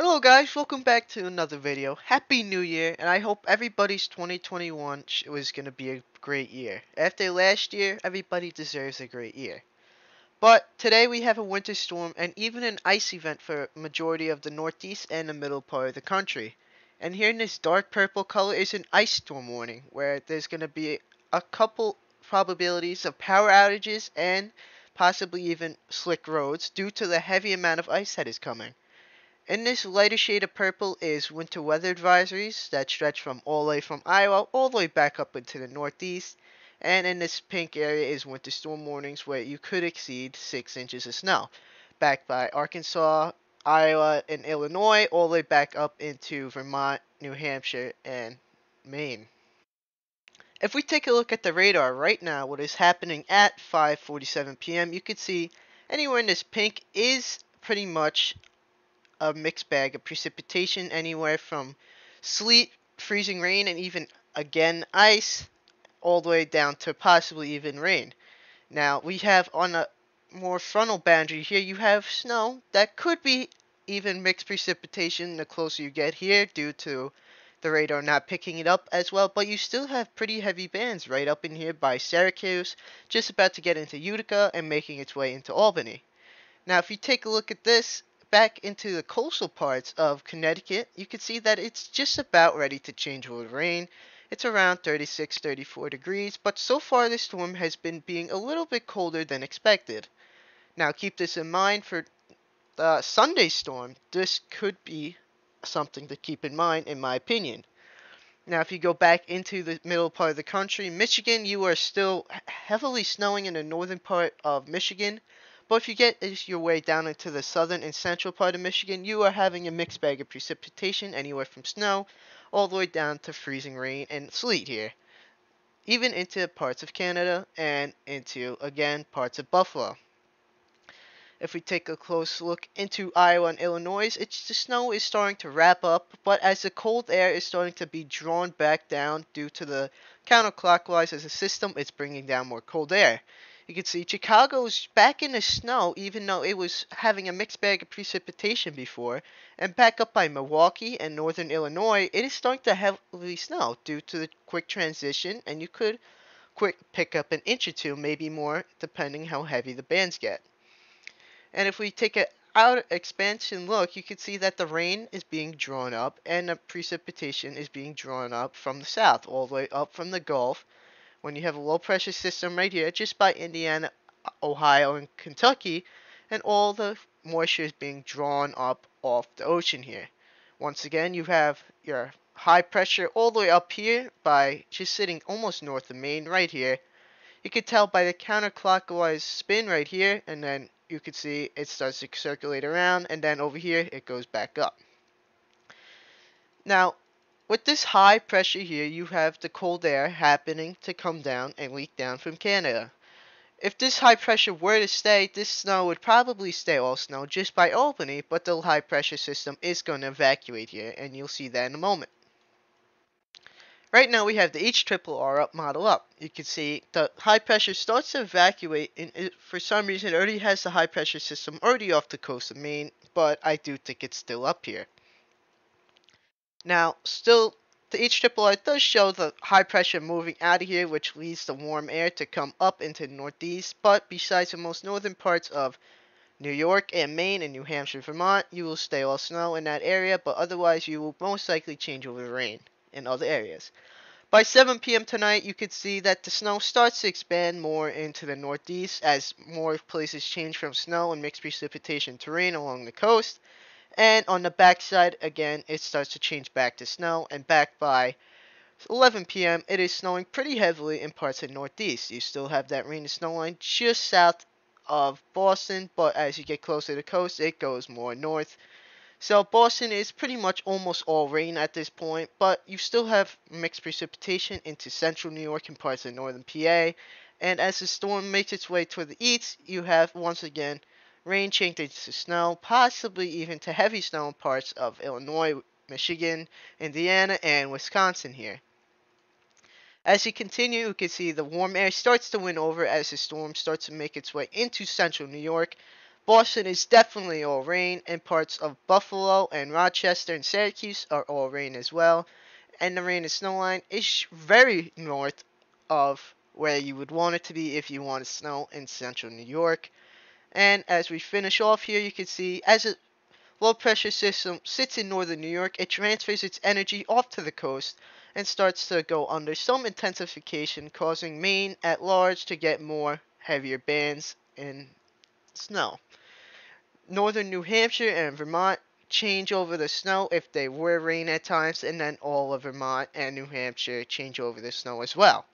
Hello guys, welcome back to another video. Happy New Year, and I hope everybody's 2021 was going to be a great year. After last year, everybody deserves a great year. But today we have a winter storm and even an ice event for majority of the northeast and the middle part of the country. And here in this dark purple color is an ice storm warning, where there's going to be a couple probabilities of power outages and possibly even slick roads due to the heavy amount of ice that is coming. In this lighter shade of purple is winter weather advisories that stretch from all the way from Iowa all the way back up into the northeast. And in this pink area is winter storm warnings where you could exceed 6 inches of snow. Backed by Arkansas, Iowa, and Illinois all the way back up into Vermont, New Hampshire, and Maine. If we take a look at the radar right now, what is happening at 5.47 p.m., you can see anywhere in this pink is pretty much a mixed bag of precipitation anywhere from sleet, freezing rain, and even again ice, all the way down to possibly even rain. Now we have on a more frontal boundary here, you have snow that could be even mixed precipitation the closer you get here due to the radar not picking it up as well, but you still have pretty heavy bands right up in here by Syracuse, just about to get into Utica and making its way into Albany. Now, if you take a look at this, back into the coastal parts of Connecticut, you can see that it's just about ready to change with rain. It's around 36, 34 degrees, but so far this storm has been being a little bit colder than expected. Now keep this in mind for uh, the Sunday storm. This could be something to keep in mind in my opinion. Now if you go back into the middle part of the country, Michigan, you are still heavily snowing in the northern part of Michigan. But if you get your way down into the southern and central part of Michigan, you are having a mixed bag of precipitation anywhere from snow all the way down to freezing rain and sleet here. Even into parts of Canada and into, again, parts of Buffalo. If we take a close look into Iowa and Illinois, it's the snow is starting to wrap up, but as the cold air is starting to be drawn back down due to the counterclockwise as a system, it's bringing down more cold air. You can see Chicago's back in the snow, even though it was having a mixed bag of precipitation before. And back up by Milwaukee and northern Illinois, it is starting to heavily snow due to the quick transition, and you could quick pick up an inch or two, maybe more, depending how heavy the bands get. And if we take an out expansion look, you can see that the rain is being drawn up and the precipitation is being drawn up from the south, all the way up from the Gulf when you have a low pressure system right here just by Indiana, Ohio, and Kentucky, and all the moisture is being drawn up off the ocean here. Once again, you have your high pressure all the way up here by just sitting almost north of Maine right here. You can tell by the counterclockwise spin right here, and then you can see it starts to circulate around, and then over here it goes back up. Now, with this high pressure here, you have the cold air happening to come down and leak down from Canada. If this high pressure were to stay, this snow would probably stay all snow just by Albany, but the high pressure system is going to evacuate here, and you'll see that in a moment. Right now we have the H triple R up model up. You can see the high pressure starts to evacuate, and it, for some reason it already has the high pressure system already off the coast of Maine, but I do think it's still up here. Now, still, the HRRR does show the high pressure moving out of here, which leads the warm air to come up into the northeast. But besides the most northern parts of New York and Maine and New Hampshire, Vermont, you will stay all snow in that area, but otherwise you will most likely change over to rain in other areas. By 7 p.m. tonight, you could see that the snow starts to expand more into the northeast as more places change from snow and mixed precipitation to rain along the coast. And on the backside, again, it starts to change back to snow. And back by 11 p.m., it is snowing pretty heavily in parts of the Northeast. You still have that rain and snow line just south of Boston, but as you get closer to the coast, it goes more north. So Boston is pretty much almost all rain at this point, but you still have mixed precipitation into central New York and parts of northern PA. And as the storm makes its way toward the east, you have once again Rain changing to snow, possibly even to heavy snow in parts of Illinois, Michigan, Indiana, and Wisconsin here. As you continue, you can see the warm air starts to win over as the storm starts to make its way into central New York. Boston is definitely all rain, and parts of Buffalo and Rochester and Syracuse are all rain as well. And the rain and snow line is very north of where you would want it to be if you want snow in central New York. And as we finish off here, you can see as a low pressure system sits in northern New York, it transfers its energy off to the coast and starts to go under some intensification, causing Maine at large to get more heavier bands in snow. Northern New Hampshire and Vermont change over the snow if they were rain at times, and then all of Vermont and New Hampshire change over the snow as well.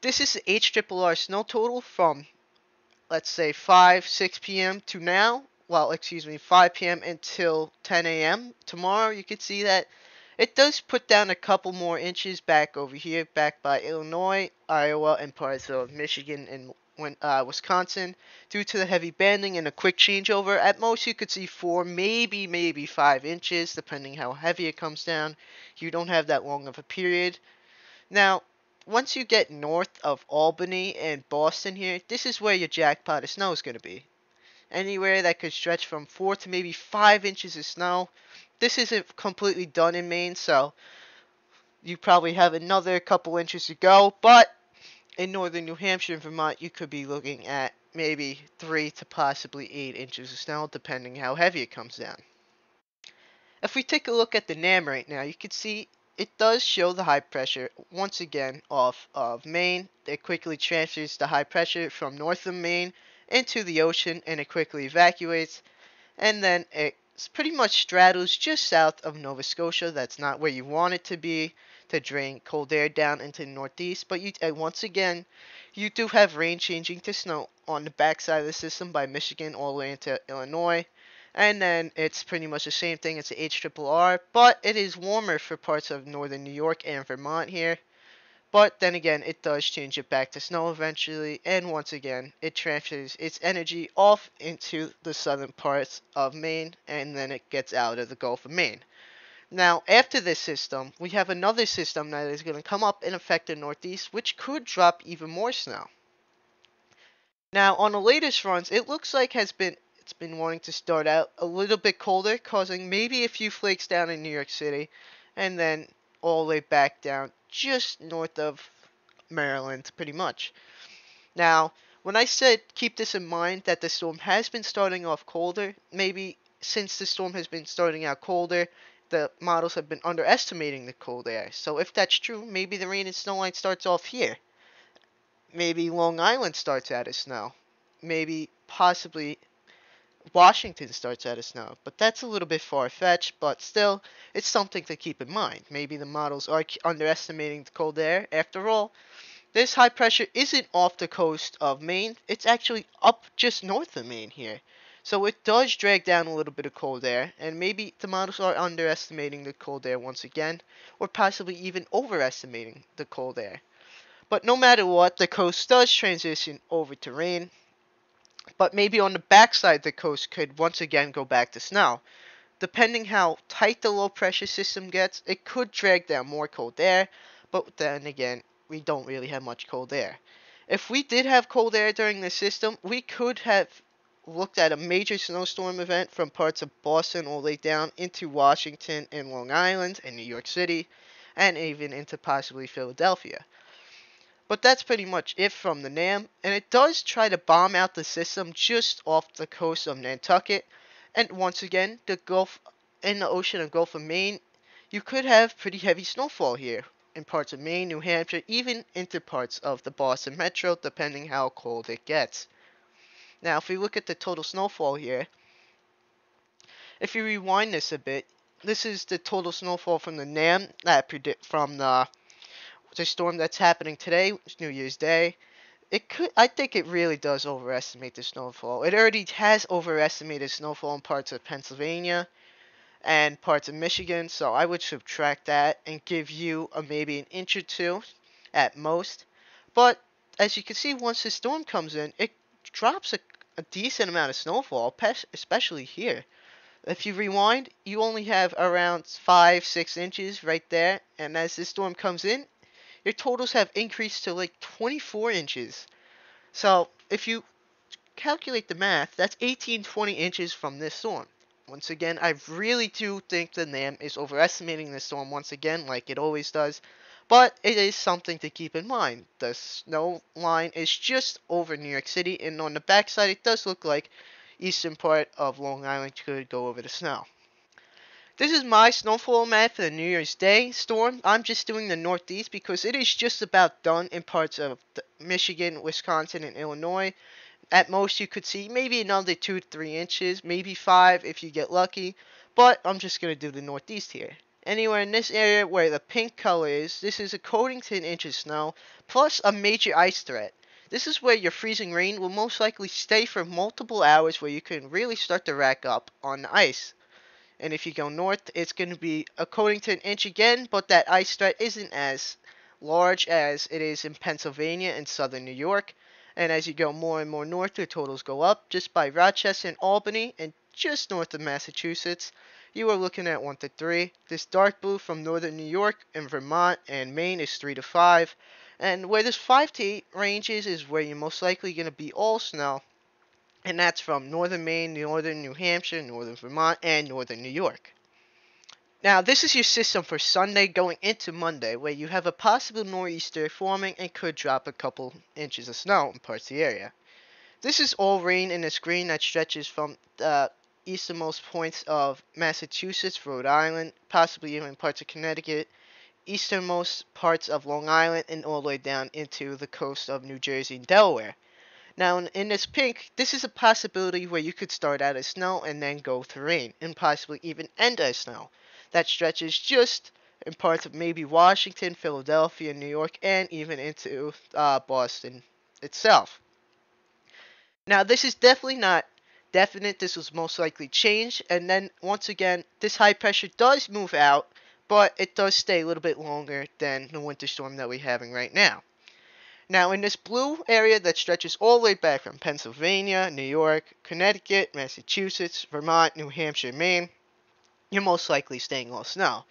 This is the HRRR snow total from, let's say, 5, 6 p.m. to now. Well, excuse me, 5 p.m. until 10 a.m. Tomorrow, you can see that it does put down a couple more inches back over here, back by Illinois, Iowa, and parts of Michigan and uh, Wisconsin due to the heavy banding and a quick changeover. At most, you could see four, maybe, maybe five inches, depending how heavy it comes down. You don't have that long of a period. Now, once you get north of Albany and Boston here, this is where your jackpot of snow is going to be. Anywhere that could stretch from 4 to maybe 5 inches of snow. This isn't completely done in Maine, so you probably have another couple inches to go. But in northern New Hampshire and Vermont, you could be looking at maybe 3 to possibly 8 inches of snow, depending how heavy it comes down. If we take a look at the NAM right now, you can see it does show the high pressure once again off of Maine. It quickly transfers the high pressure from north of Maine into the ocean and it quickly evacuates. And then it pretty much straddles just south of Nova Scotia. That's not where you want it to be to drain cold air down into the northeast. But you, uh, once again, you do have rain changing to snow on the backside of the system by Michigan all the way into Illinois. And then it's pretty much the same thing. It's a HRRR, but it is warmer for parts of northern New York and Vermont here. But then again, it does change it back to snow eventually, and once again, it transfers its energy off into the southern parts of Maine, and then it gets out of the Gulf of Maine. Now, after this system, we have another system that is going to come up and affect the Northeast, which could drop even more snow. Now, on the latest runs, it looks like has been it's been wanting to start out a little bit colder, causing maybe a few flakes down in New York City, and then all the way back down just north of Maryland, pretty much. Now, when I said keep this in mind that the storm has been starting off colder, maybe since the storm has been starting out colder, the models have been underestimating the cold air. So if that's true, maybe the rain and snow line starts off here. Maybe Long Island starts out as snow. Maybe possibly Washington starts out of snow, but that's a little bit far-fetched, but still, it's something to keep in mind. Maybe the models are underestimating the cold air. After all, this high pressure isn't off the coast of Maine, it's actually up just north of Maine here. So it does drag down a little bit of cold air, and maybe the models are underestimating the cold air once again, or possibly even overestimating the cold air. But no matter what, the coast does transition over to rain, but maybe on the backside the coast could once again go back to snow. Depending how tight the low pressure system gets, it could drag down more cold air, but then again, we don't really have much cold air. If we did have cold air during the system, we could have looked at a major snowstorm event from parts of Boston all the way down into Washington and Long Island and New York City, and even into possibly Philadelphia. But that's pretty much it from the NAM, and it does try to bomb out the system just off the coast of Nantucket. And once again, the Gulf in the ocean of Gulf of Maine, you could have pretty heavy snowfall here in parts of Maine, New Hampshire, even into parts of the Boston metro, depending how cold it gets. Now, if we look at the total snowfall here, if you rewind this a bit, this is the total snowfall from the NAM that predict from the the storm that's happening today, New Year's Day, it could I think it really does overestimate the snowfall. It already has overestimated snowfall in parts of Pennsylvania and parts of Michigan, so I would subtract that and give you a maybe an inch or two at most. But as you can see, once the storm comes in, it drops a, a decent amount of snowfall, especially here. If you rewind, you only have around 5 6 inches right there, and as this storm comes in, your totals have increased to like 24 inches. So if you calculate the math, that's 18, 20 inches from this storm. Once again, I really do think the NAM is overestimating the storm once again, like it always does. But it is something to keep in mind. The snow line is just over New York City, and on the backside, it does look like eastern part of Long Island could go over the snow. This is my snowfall map for the New Year's Day storm. I'm just doing the Northeast because it is just about done in parts of Michigan, Wisconsin, and Illinois. At most, you could see maybe another 2 to 3 inches, maybe 5 if you get lucky. But I'm just going to do the Northeast here. Anywhere in this area where the pink color is, this is according to an inch of snow, plus a major ice threat. This is where your freezing rain will most likely stay for multiple hours where you can really start to rack up on the ice. And if you go north, it's going to be according to an inch again, but that ice threat isn't as large as it is in Pennsylvania and southern New York. And as you go more and more north, the totals go up. Just by Rochester and Albany, and just north of Massachusetts, you are looking at 1 to 3. This dark blue from northern New York and Vermont and Maine is 3 to 5. And where this 5 to 8 range is, is where you're most likely going to be all snow and that's from northern Maine, northern New Hampshire, northern Vermont, and northern New York. Now, this is your system for Sunday going into Monday, where you have a possible nor'easter forming and could drop a couple inches of snow in parts of the area. This is all rain in a screen that stretches from the easternmost points of Massachusetts, Rhode Island, possibly even parts of Connecticut, easternmost parts of Long Island, and all the way down into the coast of New Jersey and Delaware. Now, in this pink, this is a possibility where you could start out as snow and then go through rain, and possibly even end as snow. That stretches just in parts of maybe Washington, Philadelphia, New York, and even into uh, Boston itself. Now, this is definitely not definite. This was most likely changed, and then once again, this high pressure does move out, but it does stay a little bit longer than the winter storm that we're having right now. Now, in this blue area that stretches all the way back from Pennsylvania, New York, Connecticut, Massachusetts, Vermont, New Hampshire, Maine, you're most likely staying all snow.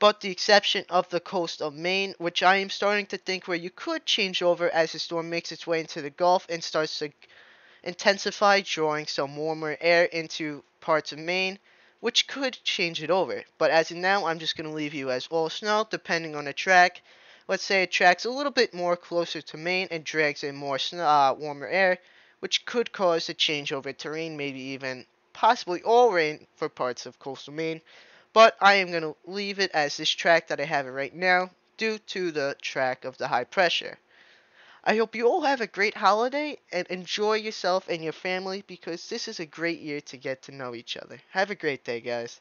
But the exception of the coast of Maine, which I am starting to think where you could change over as the storm makes its way into the Gulf and starts to intensify, drawing some warmer air into parts of Maine, which could change it over. But as of now, I'm just going to leave you as all snow, depending on the track let's say it tracks a little bit more closer to Maine and drags in more uh, warmer air, which could cause a change over terrain, maybe even possibly all rain for parts of coastal Maine. But I am going to leave it as this track that I have it right now due to the track of the high pressure. I hope you all have a great holiday and enjoy yourself and your family because this is a great year to get to know each other. Have a great day, guys.